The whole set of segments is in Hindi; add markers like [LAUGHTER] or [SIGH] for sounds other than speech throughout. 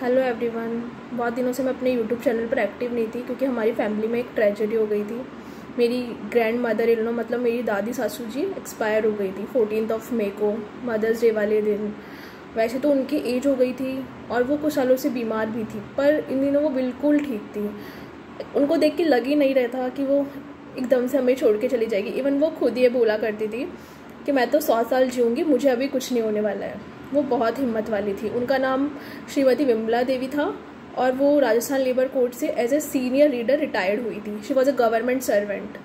हेलो एवरीवन बहुत दिनों से मैं अपने यूट्यूब चैनल पर एक्टिव नहीं थी क्योंकि हमारी फैमिली में एक ट्रेजेडी हो गई थी। मेरी ग्रैंड मदर इन मतलब मेरी दादी सासू जी एक्सपायर हो गई थी फोर्टीन ऑफ़ मे को मदर्स डे वाले दिन। वैसे तो उनकी एज हो गई थी और वो कुछ सालों से बीमार भी थी, पर इन दिनों वो बिल्कुल ठीक थी। उनको देख के लग ही नहीं रहा था कि वो एकदम से हमें छोड़ के चली जाएगी। इवन वो खुद ये बोला करती थी कि मैं तो सौ साल जीऊँगी, मुझे अभी कुछ नहीं होने वाला है। वो बहुत हिम्मत वाली थी। उनका नाम श्रीमती विमला देवी था और वो राजस्थान लेबर कोर्ट से as a senior leader retired हुई थी। She was a government servant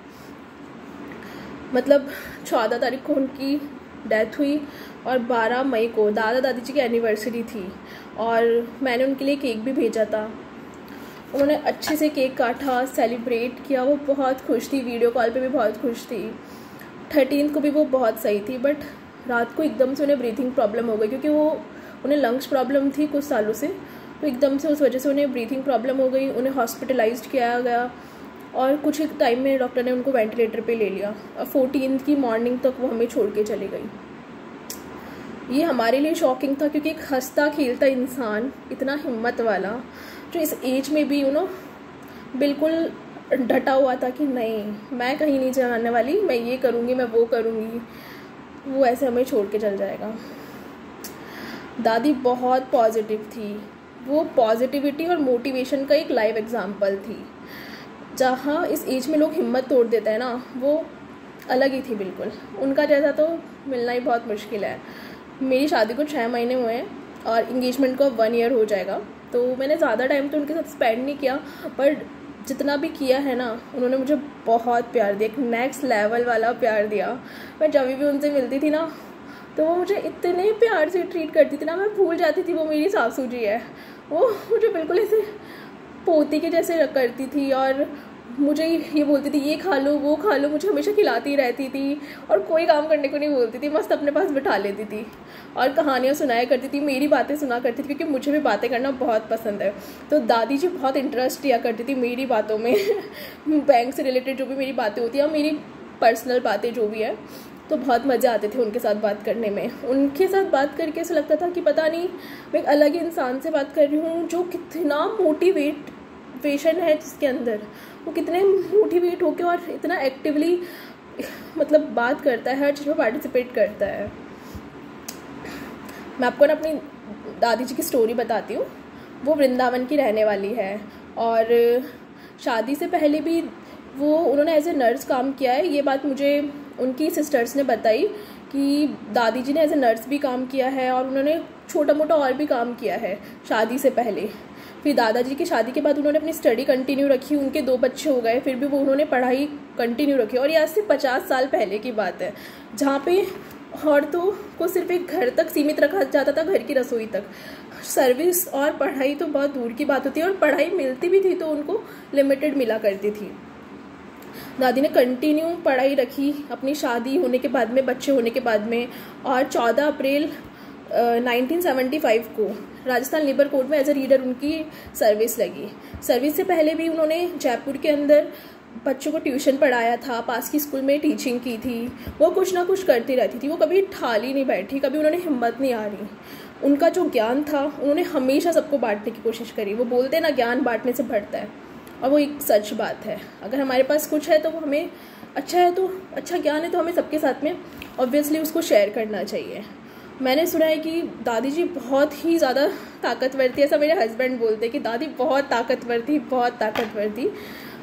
मतलब चौदह तारीख को उनकी डेथ हुई और बारह मई को दादा दादी जी की एनिवर्सरी थी और मैंने उनके लिए केक भी भेजा था। उन्होंने अच्छे से केक काटा सेलिब्रेट किया। वो बहुत खुश थी वीडियो कॉल पे भी बहुत खुश थी। थर्टीन को भी वो बहुत सही थी बट रात को एकदम से उन्हें ब्रीथिंग प्रॉब्लम हो गई, क्योंकि वो, उन्हें लंग्स प्रॉब्लम थी कुछ सालों से तो एकदम से उस वजह से उन्हें ब्रीथिंग प्रॉब्लम हो गई, उन्हें हॉस्पिटलाइज किया गया, और कुछ एक टाइम में डॉक्टर ने उनको वेंटिलेटर पे ले लिया, और फोर्टीन की मॉर्निंग तक वो हमें छोड़ के चली गई। ये हमारे लिए शॉकिंग था, क्योंकि एक हंसता खेलता इंसान, इतना हिम्मत वाला, जो इस एज में भी यू नो बिल्कुल डटा हुआ था कि नहीं, मैं कहीं नहीं जाने वाली, मैं ये करूँगी, मैं वो करूँगी। वो ऐसे हमें छोड़ के चल जाएगा। दादी बहुत पॉजिटिव थी। वो पॉजिटिविटी और मोटिवेशन का एक लाइव एग्ज़ाम्पल थी। जहाँ इस एज में लोग हिम्मत तोड़ देते हैं ना, वो अलग ही थी बिल्कुल। उनका जैसा तो मिलना ही बहुत मुश्किल है। मेरी शादी को छः महीने हुए हैं और इंगेजमेंट को वन ईयर हो जाएगा। तो मैंने ज़्यादा टाइम तो उनके साथ स्पेंड नहीं किया पर जितना भी किया है ना, उन्होंने मुझे बहुत प्यार दिया, एक नेक्स्ट लेवल वाला प्यार दिया। मैं जब भी उनसे मिलती थी ना तो वो मुझे इतने प्यार से ट्रीट करती थी ना, मैं भूल जाती थी वो मेरी सासू जी है। वो मुझे बिल्कुल ऐसे पोती के जैसे करती थी और मुझे ये बोलती थी, ये खा लो, वो खा लो। मुझे हमेशा खिलाती रहती थी और कोई काम करने को नहीं बोलती थी, मस्त अपने पास बिठा लेती थी। और कहानियाँ सुनाया करती थी, मेरी बातें सुना करती थी, क्योंकि मुझे भी बातें करना बहुत पसंद है। तो दादी जी बहुत इंटरेस्ट लिया करती थी मेरी बातों में। [LAUGHS] बैंक से रिलेटेड जो भी मेरी बातें होती हैं, और मेरी पर्सनल बातें जो भी है तो बहुत मज़े आते थे उनके साथ बात करने में। उनके साथ बात करके ऐसा लगता था कि पता नहीं, मैं एक अलग इंसान से बात कर रही हूँ, जो कितना मोटिवेट पेशन है जिसके अंदर। वो कितने मोटिवेट होकर और इतना एक्टिवली मतलब बात करता है, हर चीज़ में पार्टिसिपेट करता है। मैं आपको ना अपनी दादी जी की स्टोरी बताती हूँ। वो वृंदावन की रहने वाली है और शादी से पहले भी वो, उन्होंने एज ए नर्स काम किया है। ये बात मुझे उनकी सिस्टर्स ने बताई कि दादी जी ने एज ए नर्स भी काम किया है और उन्होंने छोटा मोटा और भी काम किया है शादी से पहले। फिर दादाजी की शादी के बाद उन्होंने अपनी स्टडी कंटिन्यू रखी, उनके दो बच्चे हो गए, फिर भी वो उन्होंने पढ़ाई कंटिन्यू रखी और ये आज से पचास साल पहले की बात है। जहाँ पे औरतों को सिर्फ़ एक घर तक सीमित रखा जाता था, घर की रसोई तक। सर्विस और पढ़ाई तो बहुत दूर की बात होती है और पढ़ाई मिलती भी थी तो उनको लिमिटेड मिला करती थी। दादी ने कंटिन्यू पढ़ाई रखी अपनी शादी होने के बाद में, बच्चे होने के बाद में और 14 अप्रैल 1975 को राजस्थान लेबर कोर्ट में एज अ रीडर उनकी सर्विस लगी। सर्विस से पहले भी उन्होंने जयपुर के अंदर बच्चों को ट्यूशन पढ़ाया था, पास की स्कूल में टीचिंग की थी। वो कुछ ना कुछ करती रहती थी। वो कभी ठाली नहीं बैठी, कभी उन्होंने हिम्मत नहीं आ रही उनका जो ज्ञान था, उन्होंने हमेशा सबको बांटने की कोशिश करी। वो बोलते ना, ज्ञान बांटने से बढ़ता है। और वो एक सच बात है। अगर हमारे पास कुछ है तो वो हमें अच्छा है तो अच्छा ज्ञान है तो हमें सबके साथ में ऑब्वियसली उसको शेयर करना चाहिए। मैंने सुना है कि दादी जी बहुत ही ज़्यादा ताकतवर थी, ऐसा मेरे हस्बैंड बोलते कि दादी बहुत ताकतवर थी, बहुत ताकतवर थी।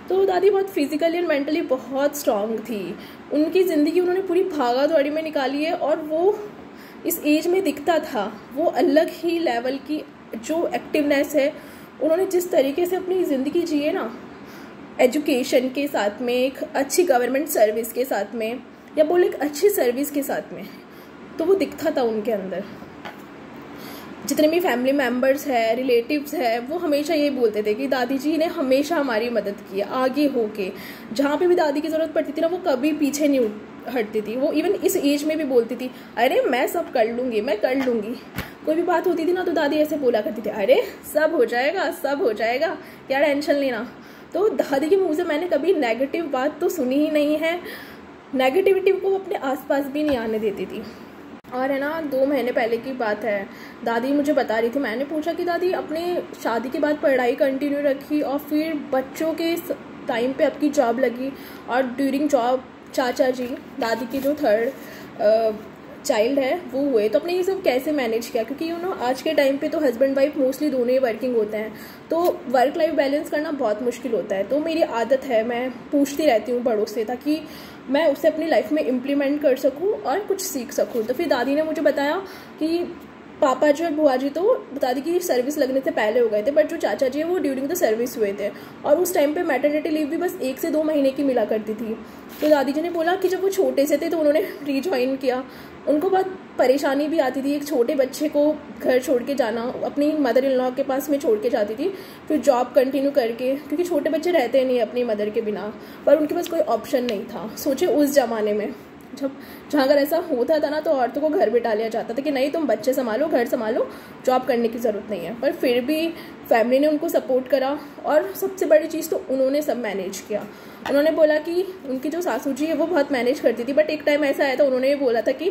तो दादी बहुत फिजिकली और मेंटली बहुत स्ट्रांग थी। उनकी ज़िंदगी उन्होंने पूरी भागा दौड़ी में निकाली है और वो इस एज में दिखता था। वो अलग ही लेवल की जो एक्टिवनेस है, उन्होंने जिस तरीके से अपनी ज़िंदगी जिए ना एजुकेशन के साथ में, एक अच्छी गवर्नमेंट सर्विस के साथ में, या बोले एक अच्छी सर्विस के साथ में तो वो दिखता था उनके अंदर। जितने भी फैमिली मेंबर्स है रिलेटिव्स है, वो हमेशा यही बोलते थे कि दादी जी ने हमेशा हमारी मदद की आगे होके। जहाँ पे भी दादी की ज़रूरत पड़ती थी ना, वो कभी पीछे नहीं हटती थी। वो इवन इस एज में भी बोलती थी, अरे, मैं सब कर लूँगी, मैं कर लूँगी। कोई भी बात होती थी ना तो दादी ऐसे बोला करती थी, अरे, सब हो जाएगा, सब हो जाएगा, क्या टेंशन लेना? तो दादी के मुँह से मैंने कभी नेगेटिव बात तो सुनी ही नहीं है। नेगेटिविटी को अपने आसपास भी नहीं आने देती थी। और है ना, दो महीने पहले की बात है। दादी मुझे बता रही थी, मैंने पूछा कि दादी, अपने शादी के बाद पढ़ाई कंटिन्यू रखी और फिर बच्चों के टाइम पे आपकी जॉब लगी और ड्यूरिंग जॉब चाचा जी, दादी की जो थर्ड चाइल्ड है, वो हुए। तो अपने ये सब कैसे मैनेज किया? क्योंकि यू नो आज के टाइम पे तो हस्बैंड वाइफ मोस्टली दोनों ही वर्किंग होते हैं। तो वर्क लाइफ बैलेंस करना बहुत मुश्किल होता है। तो मेरी आदत है, मैं पूछती रहती हूँ बड़ों से ताकि मैं उसे अपनी लाइफ में इम्प्लीमेंट कर सकूँ और कुछ सीख सकूँ। तो फिर दादी ने मुझे बताया कि पापा जी और बुआ जी तो बता दी कि सर्विस लगने से पहले हो गए थे बट जो चाचा जी है, वो ड्यूरिंग द सर्विस हुए थे। और उस टाइम पे मैटरनिटी लीव भी बस एक से दो महीने की मिला करती थी। तो दादी जी ने बोला कि जब वो छोटे से थे तो उन्होंने रीज्वाइन किया। उनको बहुत परेशानी भी आती थी। एक छोटे बच्चे को घर छोड़ के जाना, अपनी मदर इन लॉ के पास में छोड़ के जाती थी, फिर जॉब कंटिन्यू करके, क्योंकि छोटे बच्चे रहते नहीं अपनी मदर के बिना, पर उनके पास कोई ऑप्शन नहीं था। सोचे उस ज़माने में। जब जहाँ अगर ऐसा होता था ना तो औरतों को घर बिठा लिया जाता था कि नहीं, तुम बच्चे संभालो, घर संभालो जॉब करने की ज़रूरत नहीं है। पर फिर भी फैमिली ने उनको सपोर्ट करा और सबसे बड़ी चीज़ तो उन्होंने सब मैनेज किया। उन्होंने बोला कि उनकी जो सासू जी है, वो बहुत मैनेज करती थी बट एक टाइम ऐसा आया था, उन्होंने ये बोला था कि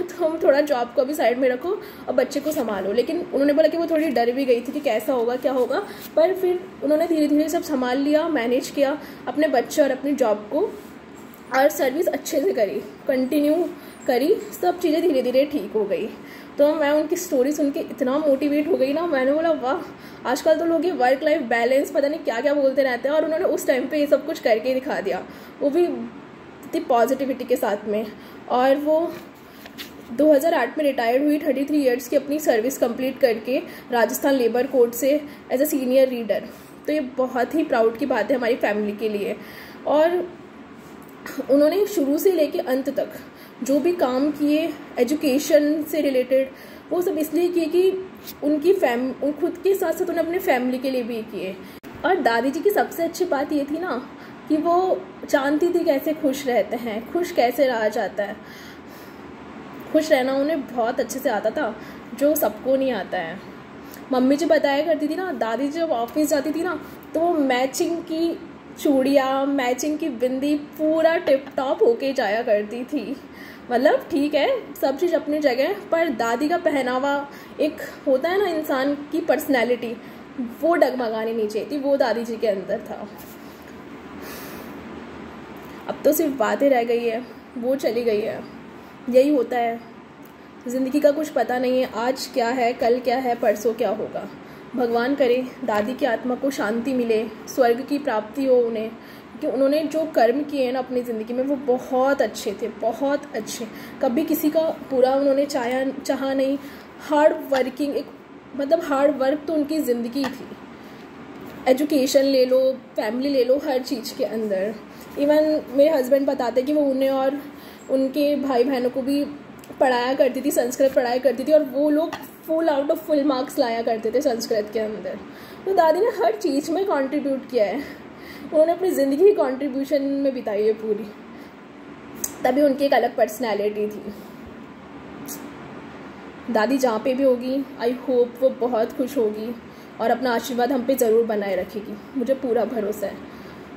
तुम थोड़ा जॉब को भी साइड में रखो और बच्चे को संभालो। लेकिन उन्होंने बोला कि वो थोड़ी डर भी गई थी कि कैसा होगा, क्या होगा। पर फिर उन्होंने धीरे धीरे सब संभाल लिया मैनेज किया, अपने बच्चे और अपनी जॉब को। और सर्विस अच्छे से करी कंटिन्यू करी, सब चीज़ें धीरे धीरे ठीक हो गई। तो मैं उनकी स्टोरी सुन के इतना मोटिवेट हो गई ना, मैंने बोला, वाह, आजकल तो लोग ये वर्क लाइफ बैलेंस पता नहीं क्या क्या बोलते रहते हैं और उन्होंने उस टाइम पे ये सब कुछ करके दिखा दिया। वो भी इतनी पॉजिटिविटी के साथ में। और वो 2008 में रिटायर्ड हुई 33 इयर्स की अपनी सर्विस कंप्लीट करके राजस्थान लेबर कोर्ट से एज अ सीनियर रीडर तो ये बहुत ही प्राउड की बात है हमारी फैमिली के लिए। और उन्होंने शुरू से लेके अंत तक जो भी काम किए एजुकेशन से रिलेटेड वो सब इसलिए किए कि उनकी फैम उन खुद के साथ साथ उन्हें अपने फैमिली के लिए भी किए। और दादी जी की सबसे अच्छी बात ये थी ना कि वो जानती थी कैसे खुश रहते हैं, खुश कैसे रहा जाता है। खुश रहना उन्हें बहुत अच्छे से आता था, जो सबको नहीं आता है। मम्मी जी बताया करती थी ना, दादी जब ऑफ़िस जाती थी ना तो वो मैचिंग की चूड़ियाँ मैचिंग की बिंदी पूरा टिप टॉप होके जाया करती थी। मतलब ठीक है, सब चीज़ अपनी जगह पर दादी का पहनावा एक होता है ना इंसान की पर्सनैलिटी वो डगमगानी नहीं चाहिए थी, वो दादी जी के अंदर था। अब तो सिर्फ़ बातें रह गई है, वो चली गई है। यही होता है। ज़िंदगी का कुछ पता नहीं है, आज क्या है, कल क्या है, परसों क्या होगा। भगवान करे, दादी की आत्मा को शांति मिले, स्वर्ग की प्राप्ति हो उन्हें। कि उन्होंने जो कर्म किए हैं ना अपनी ज़िंदगी में, वो बहुत अच्छे थे, बहुत अच्छे। कभी किसी का पूरा उन्होंने चाहा चाहा नहीं। हार्ड वर्किंग एक मतलब हार्ड वर्क तो उनकी ज़िंदगी थी। एजुकेशन ले लो फैमिली ले लो, हर चीज़ के अंदर। इवन मेरे हस्बैंड बताते कि वो उन्हें और उनके भाई बहनों को भी पढ़ाया करती थी, संस्कृत पढ़ाया करती थी और वो लोग full out of full marks लाया करते थे संस्कृत के अंदर। तो दादी ने हर चीज़ में कंट्रीब्यूट किया है। उन्होंने अपनी ज़िंदगी की कंट्रीब्यूशन में बिताई है पूरी। तभी उनकी एक अलग पर्सनैलिटी थी। दादी जहाँ पे भी होगी आई होप वो बहुत खुश होगी और अपना आशीर्वाद हम पे ज़रूर बनाए रखेगी। मुझे पूरा भरोसा है।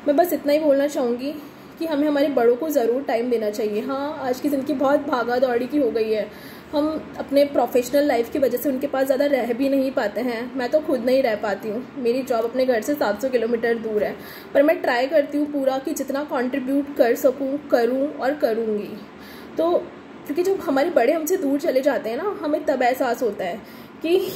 मैं बस इतना ही बोलना चाहूँगी कि हमें हमारे बड़ों को ज़रूर टाइम देना चाहिए। हाँ आज की ज़िंदगी बहुत भागा दौड़ी की हो गई है। हम अपने प्रोफेशनल लाइफ की वजह से उनके पास ज़्यादा रह भी नहीं पाते हैं। मैं तो खुद नहीं रह पाती हूँ। मेरी जॉब अपने घर से 700 किलोमीटर दूर है। पर मैं ट्राई करती हूँ पूरा कि जितना कंट्रीब्यूट कर सकूँ, करूँ और करूँगी। तो क्योंकि जब हमारे बड़े हमसे दूर चले जाते हैं ना, हमें तब एहसास होता है कि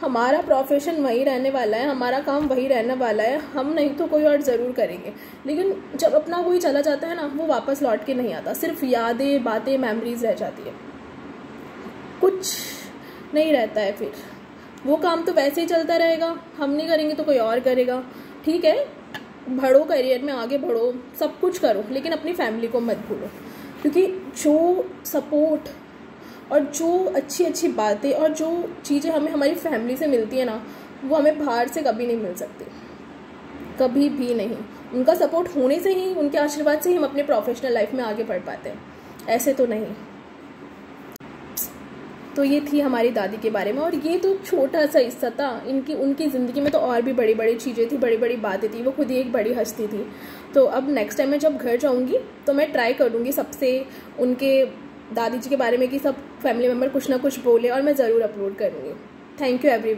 हमारा प्रोफेशन वही रहने वाला है, हमारा काम वही रहने वाला है। हम नहीं तो कोई और ज़रूर करेंगे। लेकिन जब अपना कोई चला जाता है ना, वो वापस लौट के नहीं आता। सिर्फ़ यादें, बातें मेमोरीज रह जाती है। कुछ नहीं रहता है फिर। वो काम तो वैसे ही चलता रहेगा। हम नहीं करेंगे तो कोई और करेगा। ठीक है? बढ़ो करियर में, आगे बढ़ो, सब कुछ करो, लेकिन अपनी फैमिली को मत भूलो। क्योंकि जो सपोर्ट और जो अच्छी अच्छी बातें और जो चीज़ें हमें हमारी फैमिली से मिलती है ना, वो हमें बाहर से कभी नहीं मिल सकती। कभी भी नहीं। उनका सपोर्ट होने से ही, उनके आशीर्वाद से ही हम अपने प्रोफेशनल लाइफ में आगे बढ़ पाते हैं। ऐसे तो नहीं। तो ये थी हमारी दादी के बारे में, और ये तो छोटा सा हिस्सा था। इनकी, उनकी ज़िंदगी में तो और भी बड़ी बड़ी चीज़ें थी बड़ी बड़ी बातें थी, वो खुद ही एक बड़ी हस्ती थी। तो अब नेक्स्ट टाइम मैं जब घर जाऊँगी तो मैं ट्राई करूँगी सबसे उनके दादी जी के बारे में कि सब फैमिली मेंबर कुछ ना कुछ बोले, और मैं ज़रूर अपलोड करूँगी। Thank you every